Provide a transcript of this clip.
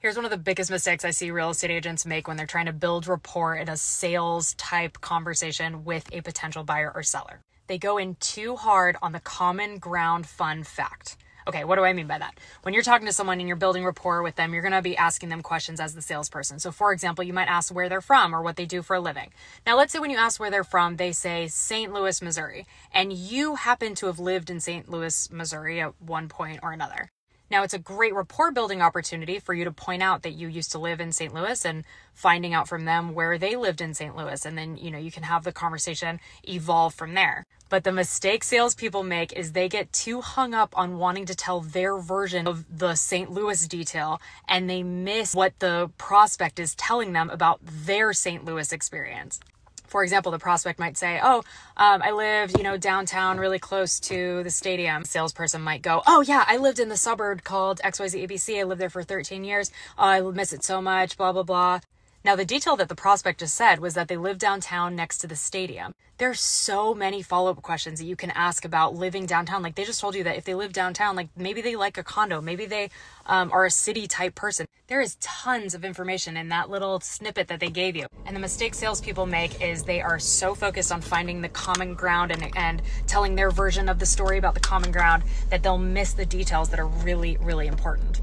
Here's one of the biggest mistakes I see real estate agents make when they're trying to build rapport in a sales type conversation with a potential buyer or seller. They go in too hard on the common ground fun fact. Okay, what do I mean by that? When you're talking to someone and you're building rapport with them, you're going to be asking them questions as the salesperson. So, for example, you might ask where they're from or what they do for a living. Now, let's say when you ask where they're from, they say St. Louis, Missouri, and you happen to have lived in St. Louis, Missouri at one point or another. Now, it's a great rapport building opportunity for you to point out that you used to live in St. Louis and finding out from them where they lived in St. Louis. And then, you know, you can have the conversation evolve from there. But the mistake salespeople make is they get too hung up on wanting to tell their version of the St. Louis detail and they miss what the prospect is telling them about their St. Louis experience for example, the prospect might say, "Oh, um, I lived, you know, downtown, really close to the stadium." Salesperson might go, "Oh yeah, I lived in the suburb called XYZ ABC. I lived there for 13 years. Oh, I miss it so much." Blah blah blah. Now, the detail that the prospect just said was that they live downtown next to the stadium. There's so many follow up questions that you can ask about living downtown. Like they just told you that if they live downtown, like maybe they like a condo, maybe they um, are a city type person. There is tons of information in that little snippet that they gave you. And the mistake salespeople make is they are so focused on finding the common ground and, and telling their version of the story about the common ground that they'll miss the details that are really, really important.